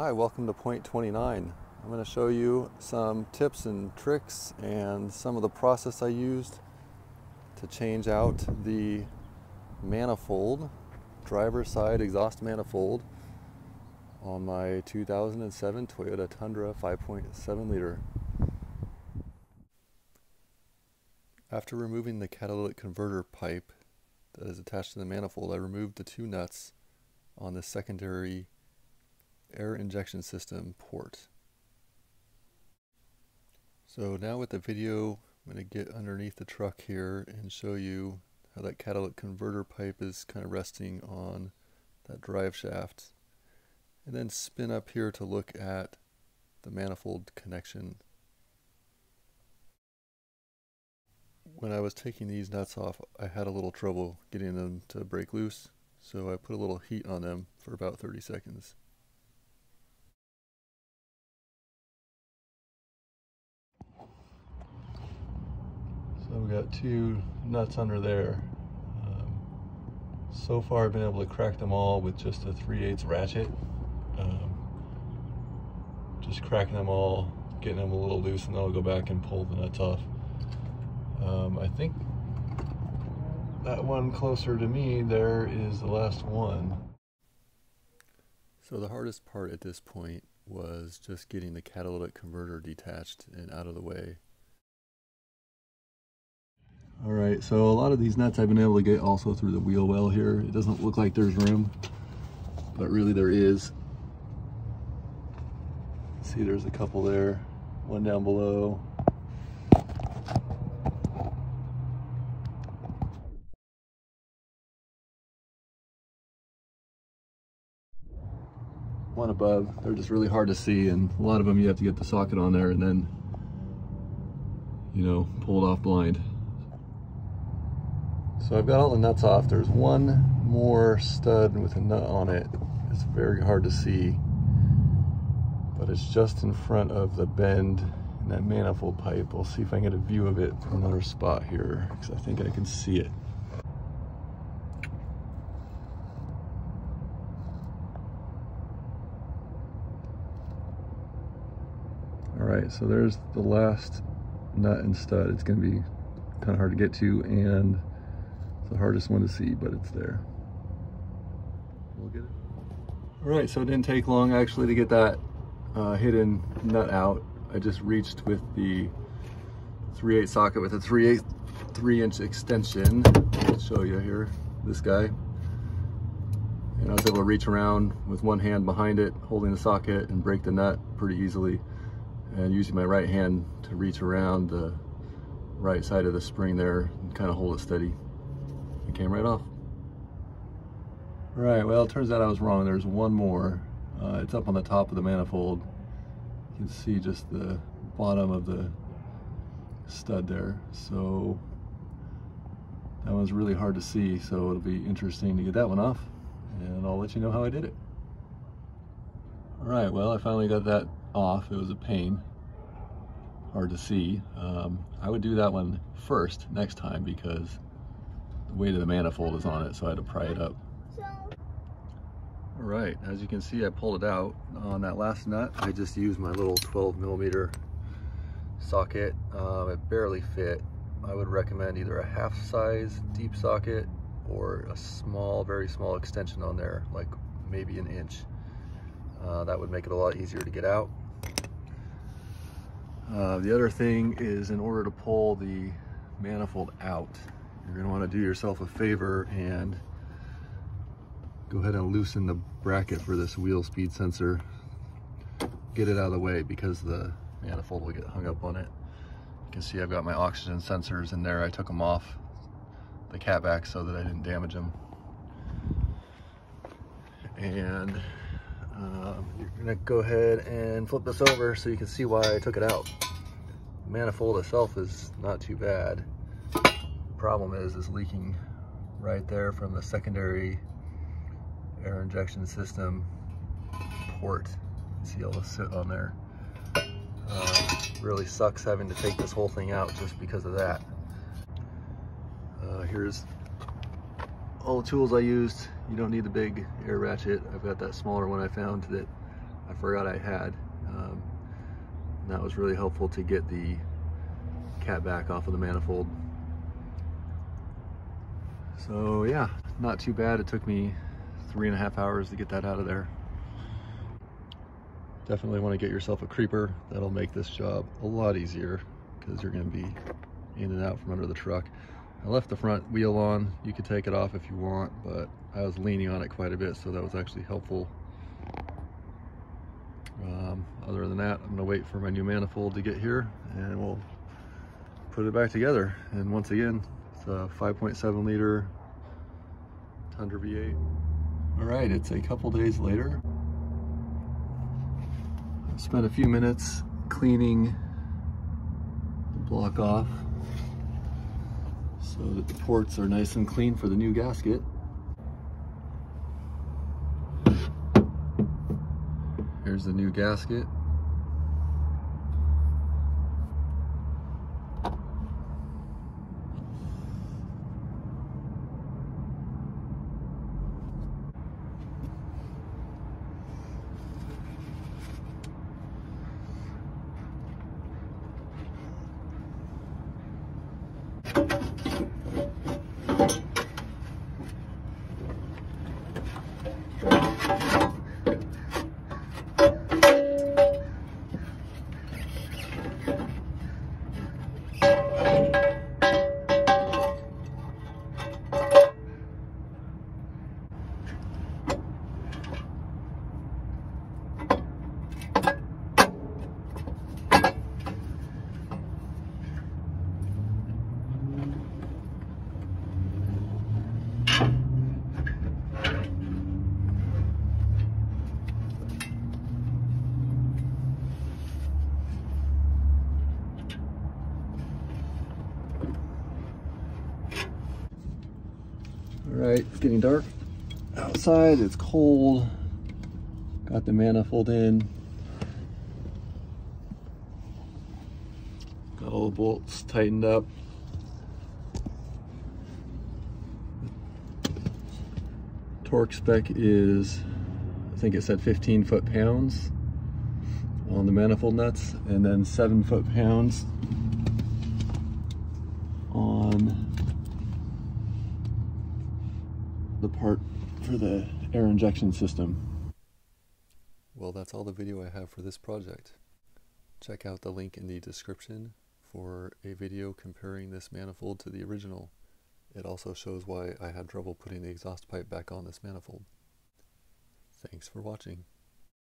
Hi, welcome to Point 29. I'm going to show you some tips and tricks and some of the process I used to change out the manifold, driver side exhaust manifold on my 2007 Toyota Tundra 5.7 liter. After removing the catalytic converter pipe that is attached to the manifold, I removed the two nuts on the secondary air injection system port. So now with the video, I'm going to get underneath the truck here and show you how that catalytic converter pipe is kind of resting on that drive shaft. And then spin up here to look at the manifold connection. When I was taking these nuts off, I had a little trouble getting them to break loose, so I put a little heat on them for about 30 seconds. So got two nuts under there. Um, so far I've been able to crack them all with just a 3 8 ratchet. Um, just cracking them all, getting them a little loose, and then I'll go back and pull the nuts off. Um, I think that one closer to me there is the last one. So the hardest part at this point was just getting the catalytic converter detached and out of the way. All right, so a lot of these nuts I've been able to get also through the wheel well here. It doesn't look like there's room, but really there is. See, there's a couple there, one down below. One above, they're just really hard to see and a lot of them you have to get the socket on there and then, you know, pull it off blind. So I've got all the nuts off. There's one more stud with a nut on it. It's very hard to see, but it's just in front of the bend in that manifold pipe. We'll see if I can get a view of it from another spot here, because I think I can see it. All right, so there's the last nut and stud. It's gonna be kind of hard to get to and the hardest one to see, but it's there. We'll get it. All right, so it didn't take long actually to get that uh, hidden nut out. I just reached with the 3/8 socket with a 3/8 3 inch extension. I'll show you here, this guy. And I was able to reach around with one hand behind it, holding the socket and break the nut pretty easily. And using my right hand to reach around the right side of the spring there and kind of hold it steady. Came right off. Right, well, it turns out I was wrong. There's one more. Uh, it's up on the top of the manifold. You can see just the bottom of the stud there. So that one's really hard to see, so it'll be interesting to get that one off, and I'll let you know how I did it. All right, well, I finally got that off. It was a pain, hard to see. Um, I would do that one first next time because the weight of the manifold is on it, so I had to pry it up. All right, as you can see, I pulled it out. On that last nut, I just used my little 12 millimeter socket. Um, it barely fit. I would recommend either a half size deep socket or a small, very small extension on there, like maybe an inch. Uh, that would make it a lot easier to get out. Uh, the other thing is in order to pull the manifold out, you're want to do yourself a favor and go ahead and loosen the bracket for this wheel speed sensor. Get it out of the way because the manifold will get hung up on it. You can see I've got my oxygen sensors in there. I took them off the catback so that I didn't damage them. And um, you're gonna go ahead and flip this over so you can see why I took it out. The manifold itself is not too bad problem is, is leaking right there from the secondary air injection system port. See all the soot on there. Uh, really sucks having to take this whole thing out just because of that. Uh, here's all the tools I used. You don't need the big air ratchet. I've got that smaller one I found that I forgot I had. Um, that was really helpful to get the cat back off of the manifold. So yeah, not too bad. It took me three and a half hours to get that out of there. Definitely want to get yourself a creeper. That'll make this job a lot easier because you're going to be in and out from under the truck. I left the front wheel on. You could take it off if you want, but I was leaning on it quite a bit, so that was actually helpful. Um, other than that, I'm gonna wait for my new manifold to get here and we'll put it back together. And once again, a 5.7 liter Tundra V8. All right, it's a couple days later. I spent a few minutes cleaning the block off so that the ports are nice and clean for the new gasket. Here's the new gasket. All right, it's getting dark outside. It's cold. Got the manifold in. Got all the bolts tightened up. Torque spec is, I think it said 15 foot pounds on the manifold nuts and then seven foot pounds on the part for the air injection system. Well, that's all the video I have for this project. Check out the link in the description for a video comparing this manifold to the original. It also shows why I had trouble putting the exhaust pipe back on this manifold. Thanks for watching.